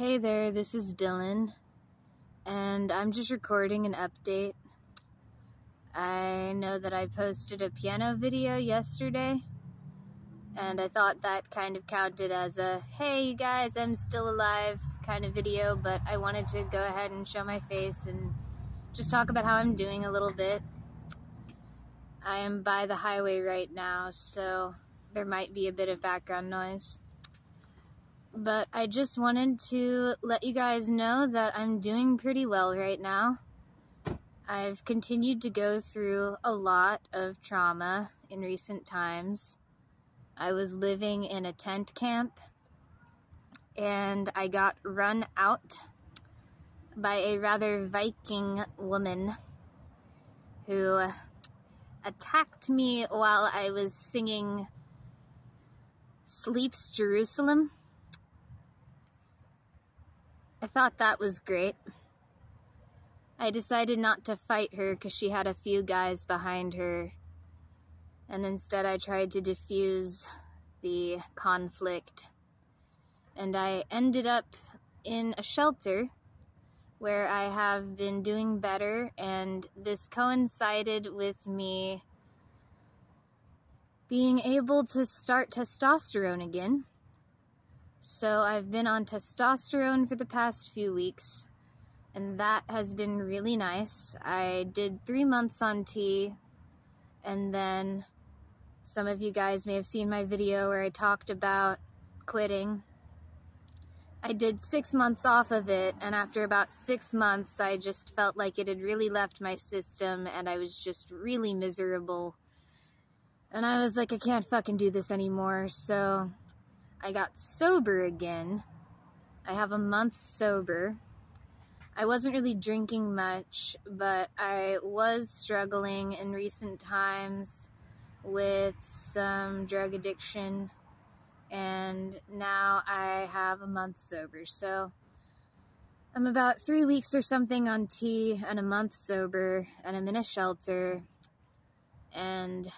Hey there, this is Dylan, and I'm just recording an update. I know that I posted a piano video yesterday, and I thought that kind of counted as a hey, you guys, I'm still alive kind of video, but I wanted to go ahead and show my face and just talk about how I'm doing a little bit. I am by the highway right now, so there might be a bit of background noise. But I just wanted to let you guys know that I'm doing pretty well right now. I've continued to go through a lot of trauma in recent times. I was living in a tent camp and I got run out by a rather Viking woman who attacked me while I was singing Sleeps Jerusalem. I thought that was great. I decided not to fight her because she had a few guys behind her, and instead I tried to diffuse the conflict. And I ended up in a shelter where I have been doing better, and this coincided with me being able to start testosterone again. So I've been on testosterone for the past few weeks, and that has been really nice. I did three months on T, and then some of you guys may have seen my video where I talked about quitting I did six months off of it, and after about six months, I just felt like it had really left my system, and I was just really miserable. And I was like, I can't fucking do this anymore, so I got sober again. I have a month sober. I wasn't really drinking much, but I was struggling in recent times with some drug addiction and now I have a month sober. So I'm about three weeks or something on T and a month sober, and I'm in a shelter, and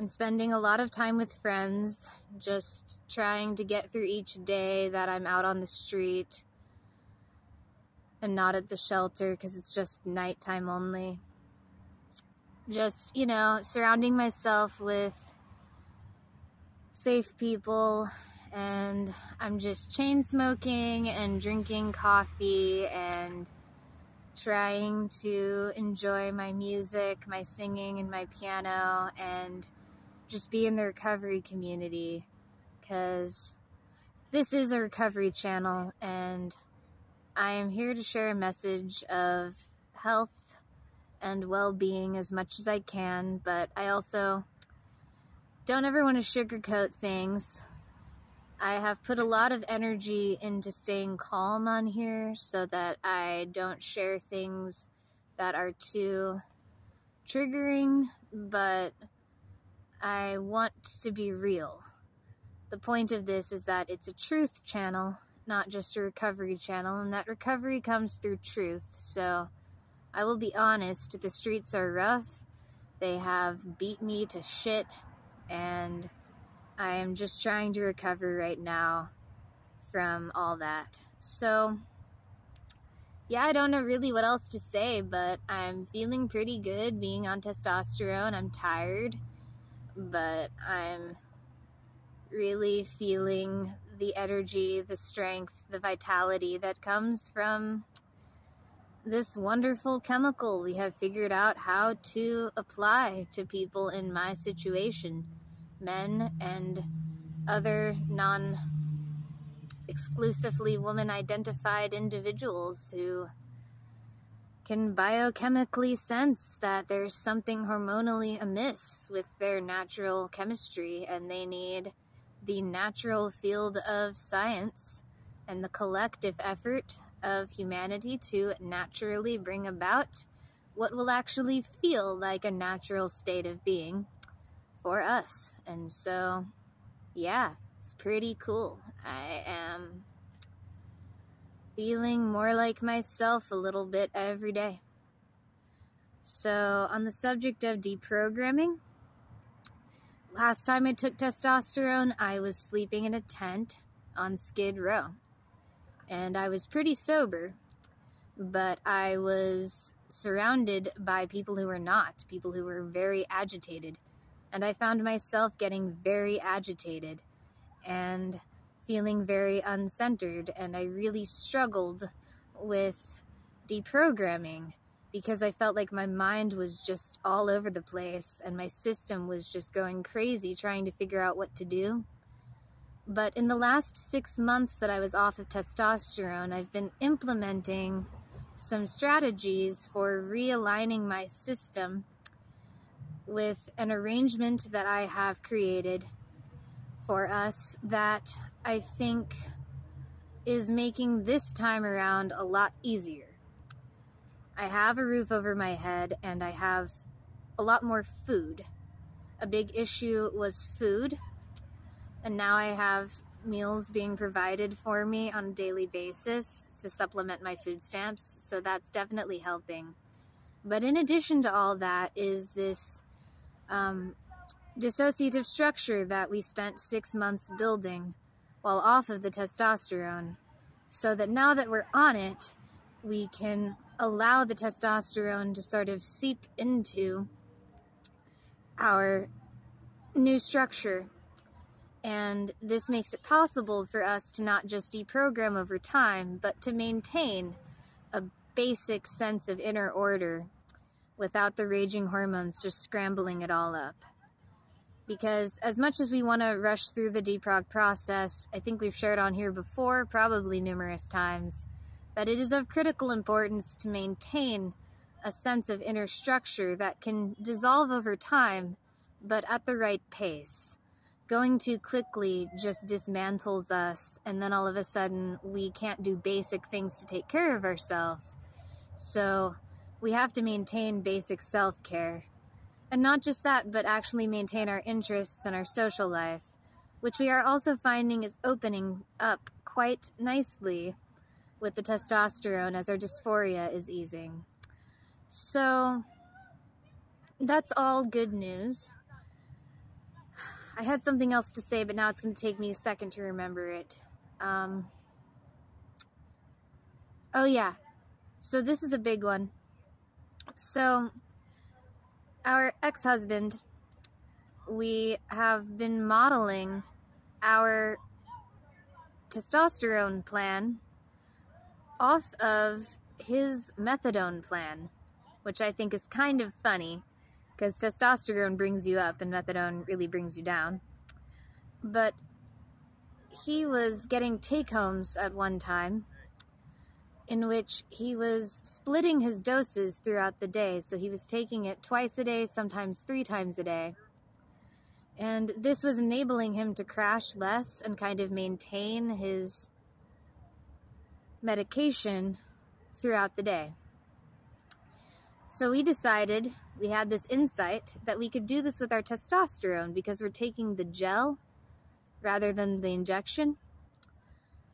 I'm spending a lot of time with friends, just trying to get through each day that I'm out on the street and not at the shelter because it's just nighttime only. Just, you know, surrounding myself with safe people and I'm just chain smoking and drinking coffee and trying to enjoy my music, my singing, and my piano, and just be in the recovery community because this is a recovery channel and I am here to share a message of health and well being as much as I can, but I also don't ever want to sugarcoat things. I have put a lot of energy into staying calm on here so that I don't share things that are too triggering, but I want to be real. The point of this is that it's a truth channel, not just a recovery channel, and that recovery comes through truth. So I will be honest, the streets are rough. They have beat me to shit and I am just trying to recover right now from all that. So, yeah, I don't know really what else to say, but I'm feeling pretty good being on testosterone. I'm tired, but I'm really feeling the energy, the strength, the vitality that comes from this wonderful chemical we have figured out how to apply to people in my situation men and other non exclusively woman identified individuals who can biochemically sense that there's something hormonally amiss with their natural chemistry and they need the natural field of science and the collective effort of humanity to naturally bring about what will actually feel like a natural state of being for us. And so, yeah, it's pretty cool. I am feeling more like myself a little bit every day. So, on the subject of deprogramming, last time I took testosterone, I was sleeping in a tent on Skid Row. And I was pretty sober, but I was surrounded by people who were not, people who were very agitated. And I found myself getting very agitated and feeling very uncentered. And I really struggled with deprogramming because I felt like my mind was just all over the place and my system was just going crazy trying to figure out what to do. But in the last six months that I was off of testosterone, I've been implementing some strategies for realigning my system with an arrangement that I have created for us that I think is making this time around a lot easier. I have a roof over my head and I have a lot more food. A big issue was food, and now I have meals being provided for me on a daily basis to supplement my food stamps, so that's definitely helping. But in addition to all that is this um, dissociative structure that we spent six months building while off of the testosterone, so that now that we're on it, we can allow the testosterone to sort of seep into our new structure. And this makes it possible for us to not just deprogram over time, but to maintain a basic sense of inner order without the raging hormones just scrambling it all up. Because as much as we want to rush through the deprog process, I think we've shared on here before, probably numerous times, that it is of critical importance to maintain a sense of inner structure that can dissolve over time, but at the right pace. Going too quickly just dismantles us, and then all of a sudden we can't do basic things to take care of ourselves. So we have to maintain basic self care. And not just that, but actually maintain our interests and our social life, which we are also finding is opening up quite nicely with the testosterone as our dysphoria is easing. So, that's all good news. I had something else to say, but now it's going to take me a second to remember it. Um, oh, yeah. So, this is a big one. So, our ex husband, we have been modeling our testosterone plan off of his methadone plan, which I think is kind of funny because testosterone brings you up and methadone really brings you down. But he was getting take homes at one time in which he was splitting his doses throughout the day. So he was taking it twice a day, sometimes three times a day. And this was enabling him to crash less and kind of maintain his medication throughout the day. So we decided, we had this insight, that we could do this with our testosterone because we're taking the gel rather than the injection.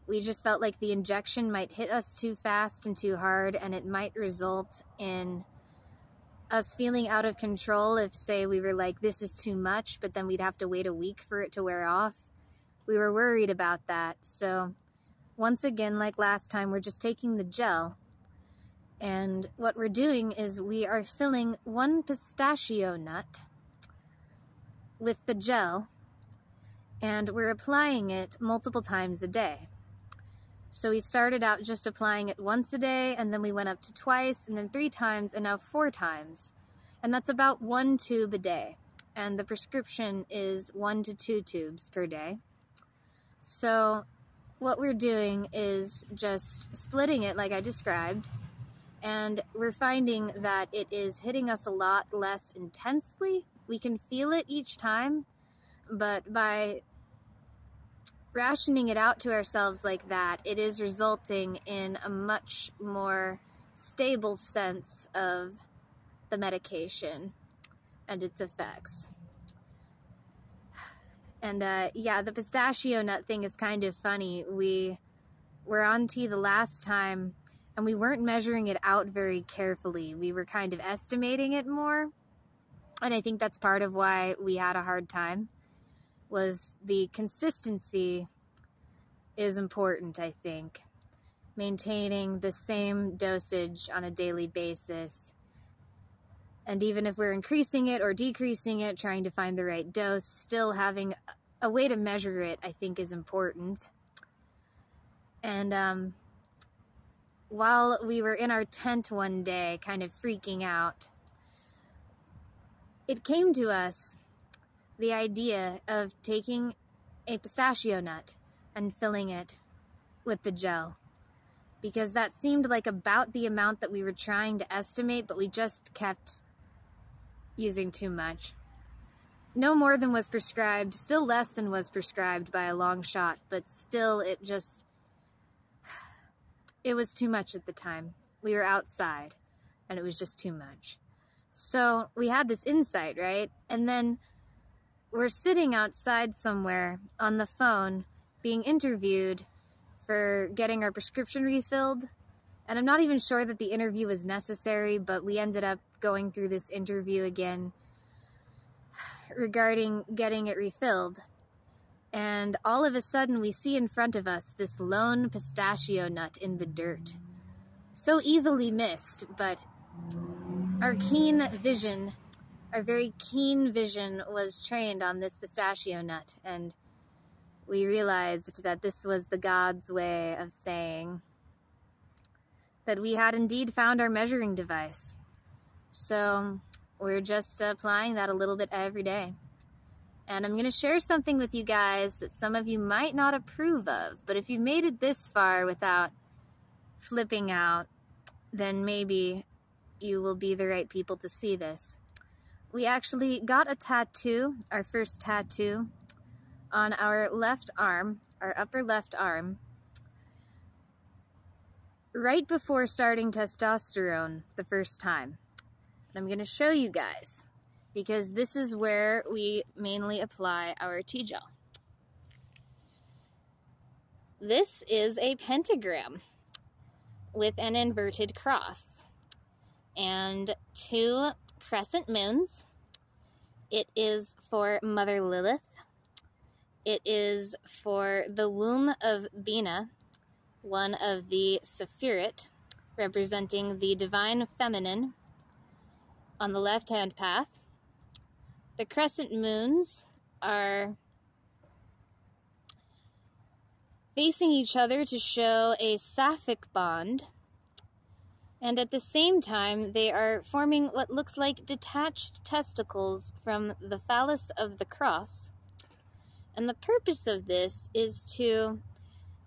We just felt like the injection might hit us too fast and too hard, and it might result in us feeling out of control if, say, we were like, this is too much, but then we'd have to wait a week for it to wear off. We were worried about that. So once again, like last time, we're just taking the gel. And what we're doing is we are filling one pistachio nut with the gel and we're applying it multiple times a day. So we started out just applying it once a day and then we went up to twice and then three times and now four times. And that's about one tube a day. And the prescription is one to two tubes per day. So what we're doing is just splitting it like I described, and we're finding that it is hitting us a lot less intensely. We can feel it each time, but by rationing it out to ourselves like that, it is resulting in a much more stable sense of the medication and its effects. And uh, yeah, the pistachio nut thing is kind of funny. We were on T the last time and we weren't measuring it out very carefully. We were kind of estimating it more. And I think that's part of why we had a hard time was the consistency is important, I think. maintaining the same dosage on a daily basis. And even if we're increasing it or decreasing it, trying to find the right dose, still having a way to measure it, I think, is important. And um, while we were in our tent one day, kind of freaking out, it came to us the idea of taking a pistachio nut and filling it with the gel because that seemed like about the amount that we were trying to estimate, but we just kept using too much. No more than was prescribed, still less than was prescribed by a long shot, but still it just, it was too much at the time. We were outside and it was just too much. So we had this insight, right? And then we're sitting outside somewhere on the phone being interviewed for getting our prescription refilled. And I'm not even sure that the interview was necessary, but we ended up going through this interview again regarding getting it refilled. And all of a sudden, we see in front of us this lone pistachio nut in the dirt. So easily missed, but our keen vision, our very keen vision was trained on this pistachio nut, and we realized that this was the God's way of saying that we had indeed found our measuring device. So we're just applying that a little bit every day. And I'm going to share something with you guys that some of you might not approve of, but if you made it this far without flipping out, then maybe you will be the right people to see this. We actually got a tattoo, our first tattoo, on our left arm, our upper left arm, right before starting testosterone the first time. And I'm going to show you guys because this is where we mainly apply our T-gel. This is a pentagram with an inverted cross and two crescent moons. It is for Mother Lilith. It is for the womb of Bina, one of the Sephirot, representing the divine feminine on the left-hand path. The crescent moons are facing each other to show a sapphic bond and at the same time they are forming what looks like detached testicles from the phallus of the cross. And the purpose of this is to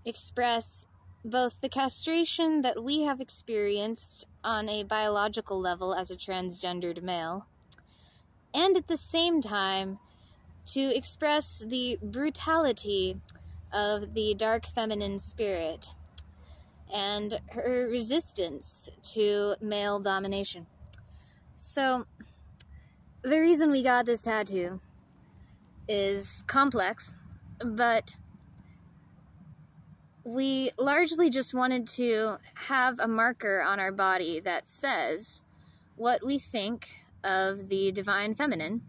express both the castration that we have experienced on a biological level as a transgendered male, and at the same time to express the brutality of the dark feminine spirit and her resistance to male domination. So, the reason we got this tattoo is complex, but we largely just wanted to have a marker on our body that says what we think of the divine feminine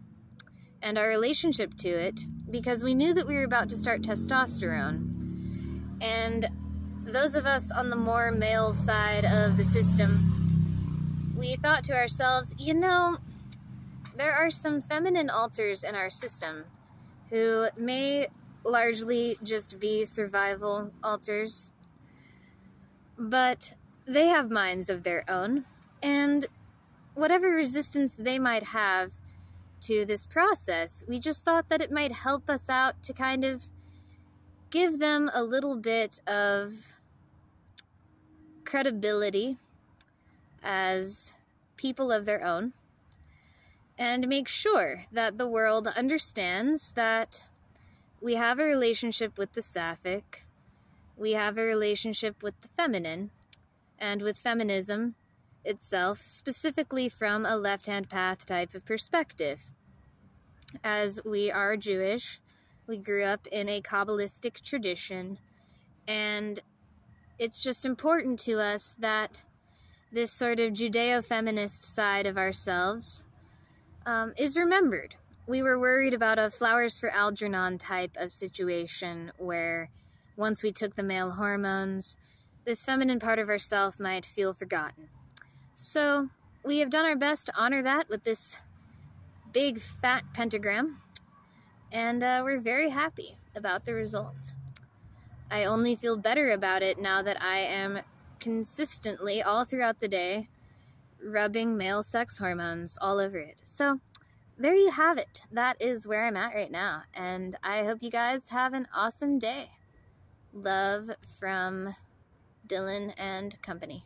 and our relationship to it because we knew that we were about to start testosterone. And those of us on the more male side of the system, we thought to ourselves, you know, there are some feminine alters in our system who may largely just be survival alters, but they have minds of their own, and whatever resistance they might have to this process, we just thought that it might help us out to kind of give them a little bit of credibility as people of their own and make sure that the world understands that we have a relationship with the sapphic, we have a relationship with the feminine, and with feminism itself, specifically from a left hand path type of perspective. As we are Jewish, we grew up in a Kabbalistic tradition, and it's just important to us that this sort of Judeo feminist side of ourselves um, is remembered. We were worried about a Flowers for Algernon type of situation where once we took the male hormones, this feminine part of ourself might feel forgotten. So, we have done our best to honor that with this big fat pentagram, and uh, we're very happy about the result. I only feel better about it now that I am consistently, all throughout the day, rubbing male sex hormones all over it. So, there you have it. That is where I'm at right now, and I hope you guys have an awesome day. Love from Dylan and company.